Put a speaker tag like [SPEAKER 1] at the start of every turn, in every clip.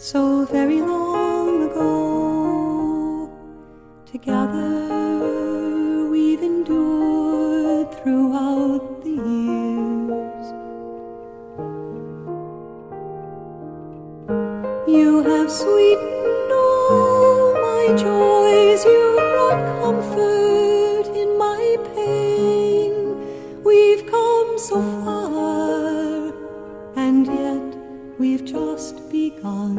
[SPEAKER 1] very long ago. Together we've endured throughout the years. You have sweetened all my joys, you brought comfort in my pain. We've come so far, we've just begun.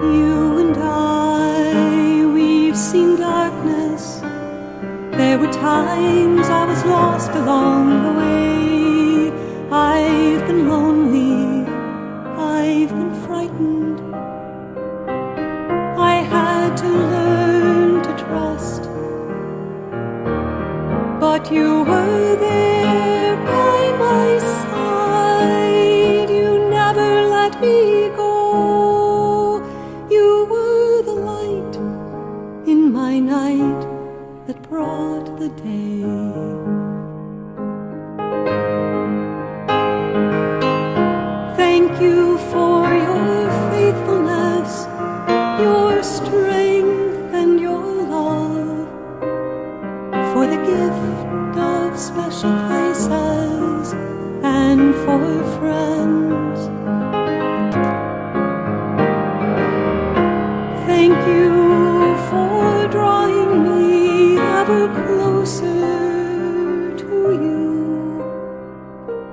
[SPEAKER 1] You and I, we've seen darkness. There were times I was lost along the way. I've been lonely, me go. You were the light in my night that brought the day. Thank you for your faithfulness, your strength, and your love, for the gift of special places and for friends. Thank you for drawing me ever closer to you.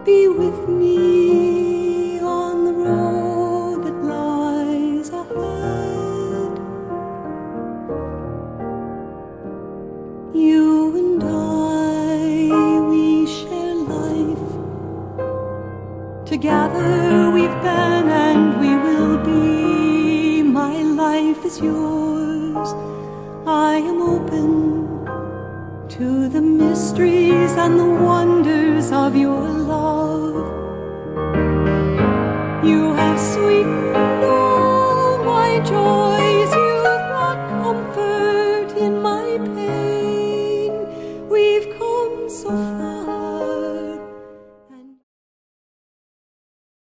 [SPEAKER 1] Be with me on the road that lies ahead. You and I, we share life. Together we've been life is yours. I am open to the mysteries and the wonders of your love.